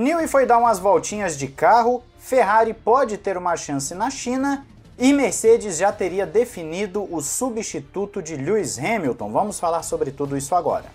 Newey foi dar umas voltinhas de carro, Ferrari pode ter uma chance na China e Mercedes já teria definido o substituto de Lewis Hamilton. Vamos falar sobre tudo isso agora.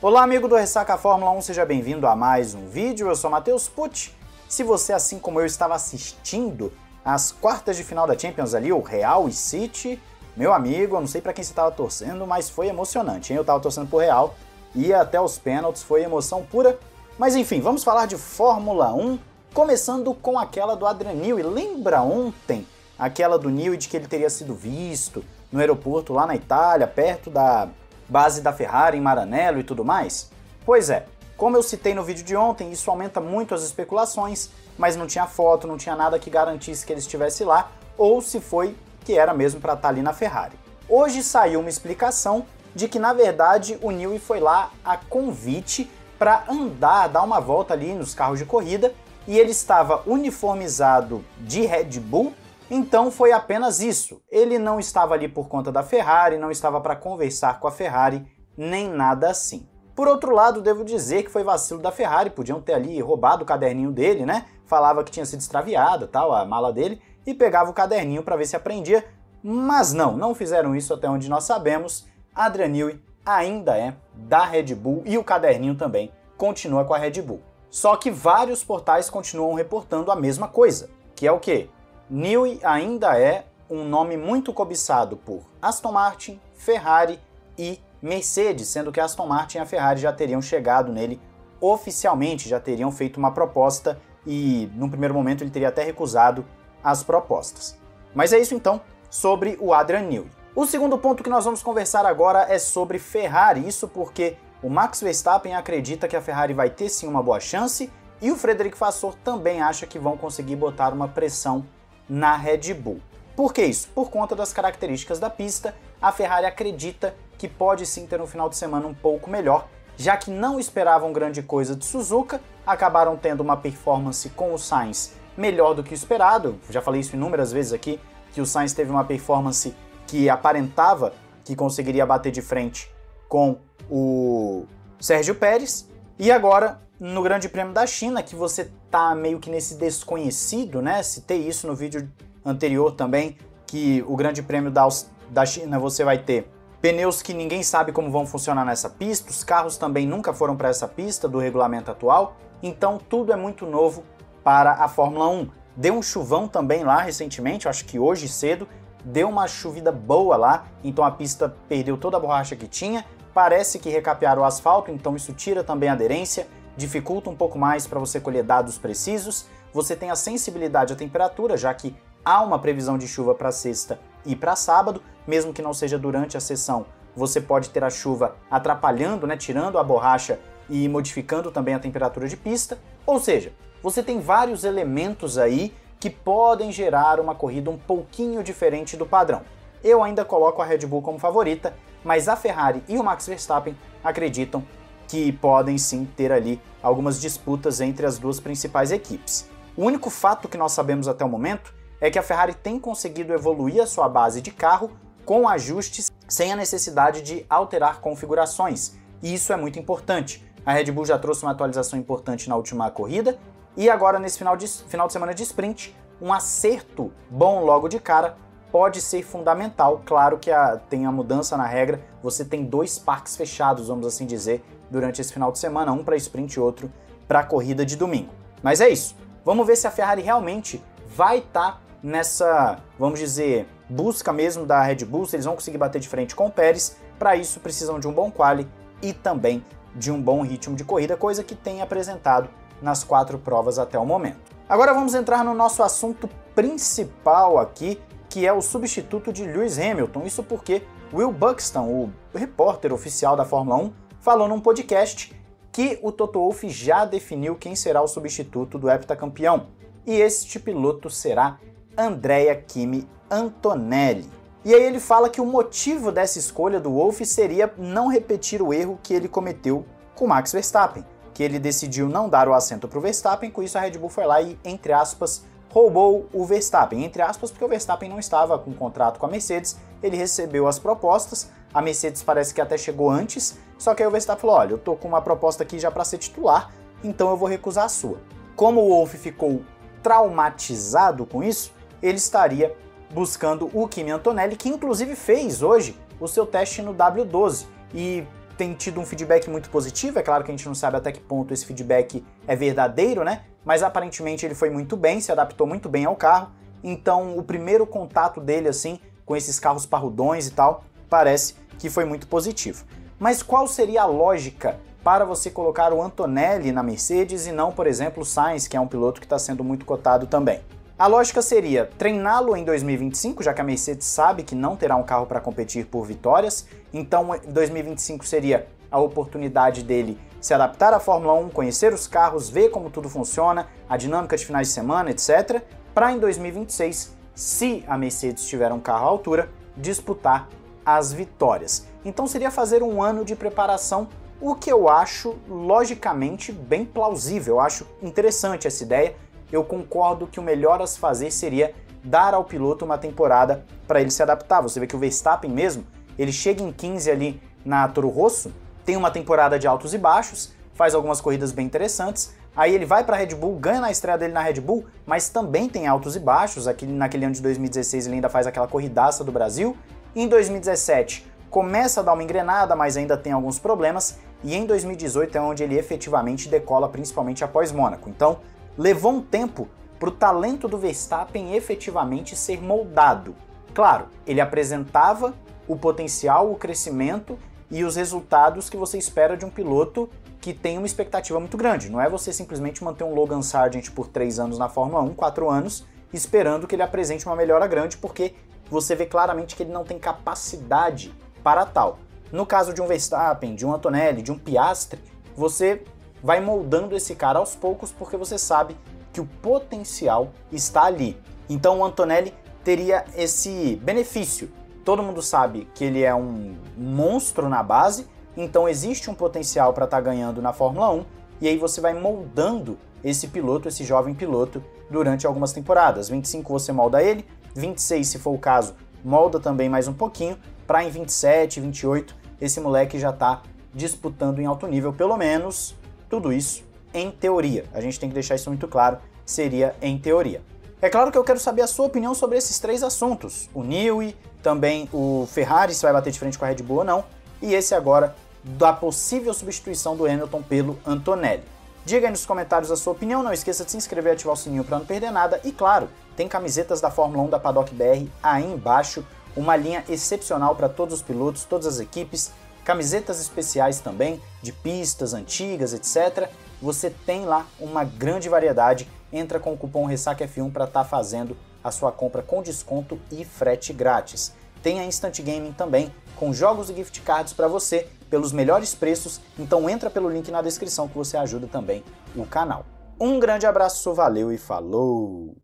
Olá, amigo do Ressaca Fórmula 1, seja bem-vindo a mais um vídeo. Eu sou Matheus Pucci. Se você, assim como eu, estava assistindo as quartas de final da Champions ali, o Real e City, meu amigo, eu não sei para quem você estava torcendo, mas foi emocionante, hein? Eu estava torcendo pro Real, ia até os pênaltis, foi emoção pura. Mas enfim, vamos falar de Fórmula 1, começando com aquela do Adrian E Lembra ontem aquela do Newey de que ele teria sido visto no aeroporto lá na Itália, perto da base da Ferrari em Maranello e tudo mais? Pois é, como eu citei no vídeo de ontem, isso aumenta muito as especulações, mas não tinha foto, não tinha nada que garantisse que ele estivesse lá, ou se foi que era mesmo para estar tá ali na Ferrari. Hoje saiu uma explicação de que na verdade o Newey foi lá a convite para andar, dar uma volta ali nos carros de corrida e ele estava uniformizado de Red Bull, então foi apenas isso. Ele não estava ali por conta da Ferrari, não estava para conversar com a Ferrari, nem nada assim. Por outro lado, devo dizer que foi vacilo da Ferrari, podiam ter ali roubado o caderninho dele, né? Falava que tinha sido extraviado, tal, a mala dele, e pegava o caderninho para ver se aprendia, mas não, não fizeram isso até onde nós sabemos. Adrian Newey ainda é da Red Bull e o caderninho também continua com a Red Bull. Só que vários portais continuam reportando a mesma coisa, que é o que? Newey ainda é um nome muito cobiçado por Aston Martin, Ferrari e Mercedes, sendo que Aston Martin e a Ferrari já teriam chegado nele oficialmente, já teriam feito uma proposta e, num primeiro momento, ele teria até recusado as propostas. Mas é isso então sobre o Adrian Newey. O segundo ponto que nós vamos conversar agora é sobre Ferrari, isso porque o Max Verstappen acredita que a Ferrari vai ter sim uma boa chance e o Frederic Vasseur também acha que vão conseguir botar uma pressão na Red Bull. Por que isso? Por conta das características da pista, a Ferrari acredita que pode sim ter um final de semana um pouco melhor, já que não esperavam grande coisa de Suzuka, acabaram tendo uma performance com o Sainz melhor do que o esperado. Já falei isso inúmeras vezes aqui, que o Sainz teve uma performance que aparentava que conseguiria bater de frente com o Sérgio Pérez. E agora, no Grande Prêmio da China, que você tá meio que nesse desconhecido, né? Citei isso no vídeo anterior também, que o Grande Prêmio da, da China você vai ter pneus que ninguém sabe como vão funcionar nessa pista, os carros também nunca foram para essa pista do regulamento atual, então tudo é muito novo para a Fórmula 1. Deu um chuvão também lá recentemente, acho que hoje cedo, deu uma chovida boa lá, então a pista perdeu toda a borracha que tinha. Parece que recapearam o asfalto, então isso tira também a aderência, dificulta um pouco mais para você colher dados precisos. Você tem a sensibilidade à temperatura, já que há uma previsão de chuva para sexta e para sábado, mesmo que não seja durante a sessão. Você pode ter a chuva atrapalhando, né, tirando a borracha e modificando também a temperatura de pista. Ou seja, você tem vários elementos aí que podem gerar uma corrida um pouquinho diferente do padrão. Eu ainda coloco a Red Bull como favorita, mas a Ferrari e o Max Verstappen acreditam que podem sim ter ali algumas disputas entre as duas principais equipes. O único fato que nós sabemos até o momento é que a Ferrari tem conseguido evoluir a sua base de carro com ajustes sem a necessidade de alterar configurações, e isso é muito importante. A Red Bull já trouxe uma atualização importante na última corrida e agora, nesse final de, final de semana de sprint, um acerto bom logo de cara pode ser fundamental. Claro que a, tem a mudança na regra, você tem dois parques fechados, vamos assim dizer, durante esse final de semana, um para sprint e outro para a corrida de domingo. Mas é isso. Vamos ver se a Ferrari realmente vai estar tá nessa, vamos dizer, busca mesmo da Red Bull, se eles vão conseguir bater de frente com o Pérez. Para isso precisam de um bom quali e também de um bom ritmo de corrida, coisa que tem apresentado nas quatro provas até o momento. Agora vamos entrar no nosso assunto principal aqui, que é o substituto de Lewis Hamilton. Isso porque Will Buxton, o repórter oficial da Fórmula 1, falou num podcast que o Toto Wolff já definiu quem será o substituto do heptacampeão. E este piloto será Andrea Kimi Antonelli. E aí ele fala que o motivo dessa escolha do Wolff seria não repetir o erro que ele cometeu com Max Verstappen que ele decidiu não dar o assento para o Verstappen, com isso a Red Bull foi lá e, entre aspas, roubou o Verstappen. Entre aspas, porque o Verstappen não estava com contrato com a Mercedes, ele recebeu as propostas, A Mercedes parece que até chegou antes, só que aí o Verstappen falou: olha, eu tô com uma proposta aqui já para ser titular, então eu vou recusar a sua. Como o Wolff ficou traumatizado com isso, ele estaria buscando o Kimi Antonelli, que inclusive fez hoje o seu teste no W12 e tem tido um feedback muito positivo. É claro que a gente não sabe até que ponto esse feedback é verdadeiro, né? Mas aparentemente ele foi muito bem, se adaptou muito bem ao carro. Então, o primeiro contato dele assim com esses carros parrudões e tal, parece que foi muito positivo. Mas qual seria a lógica para você colocar o Antonelli na Mercedes e não, por exemplo, o Sainz, que é um piloto que está sendo muito cotado também? A lógica seria treiná-lo em 2025, já que a Mercedes sabe que não terá um carro para competir por vitórias, então 2025 seria a oportunidade dele se adaptar à Fórmula 1, conhecer os carros, ver como tudo funciona, a dinâmica de finais de semana, etc., para em 2026 se a Mercedes tiver um carro à altura, disputar as vitórias. Então seria fazer um ano de preparação, o que eu acho logicamente bem plausível. Eu acho interessante essa ideia. Eu concordo que o melhor a se fazer seria dar ao piloto uma temporada para ele se adaptar. Você vê que o Verstappen mesmo, ele chega em 15 ali na Toro Rosso, tem uma temporada de altos e baixos, faz algumas corridas bem interessantes, Aí ele vai para a Red Bull, ganha na estreia dele na Red Bull, mas também tem altos e baixos. Aqui, naquele ano de 2016 ele ainda faz aquela corridaça do Brasil. Em 2017 começa a dar uma engrenada, mas ainda tem alguns problemas. E em 2018 é onde ele efetivamente decola, principalmente após Mônaco. Então levou um tempo para o talento do Verstappen efetivamente ser moldado. Claro, ele apresentava o potencial, o crescimento e os resultados que você espera de um piloto que tem uma expectativa muito grande. Não é você simplesmente manter um Logan Sargent por três anos na Fórmula 1, quatro anos, esperando que ele apresente uma melhora grande, porque você vê claramente que ele não tem capacidade para tal. No caso de um Verstappen, de um Antonelli, de um Piastri, você vai moldando esse cara aos poucos porque você sabe que o potencial está ali. Então o Antonelli teria esse benefício. Todo mundo sabe que ele é um monstro na base, então existe um potencial para estar tá ganhando na Fórmula 1 e aí você vai moldando esse piloto, esse jovem piloto, durante algumas temporadas. 25 você molda ele, 26 se for o caso, molda também mais um pouquinho, para em 27, 28 esse moleque já está disputando em alto nível, pelo menos tudo isso em teoria. A gente tem que deixar isso muito claro, seria em teoria. É claro que eu quero saber a sua opinião sobre esses três assuntos: o Newey, também o Ferrari, se vai bater de frente com a Red Bull ou não, e esse agora da possível substituição do Hamilton pelo Antonelli. Diga aí nos comentários a sua opinião, não esqueça de se inscrever e ativar o sininho para não perder nada. E claro, tem camisetas da Fórmula 1 da Paddock BR aí embaixo, uma linha excepcional para todos os pilotos, todas as equipes, camisetas especiais também, de pistas antigas, etc. Você tem lá uma grande variedade. Entra com o cupom RESACF1 para estar tá fazendo a sua compra com desconto e frete grátis. Tem a Instant Gaming também, com jogos e gift cards para você pelos melhores preços, então entra pelo link na descrição que você ajuda também o canal. Um grande abraço, valeu e falou!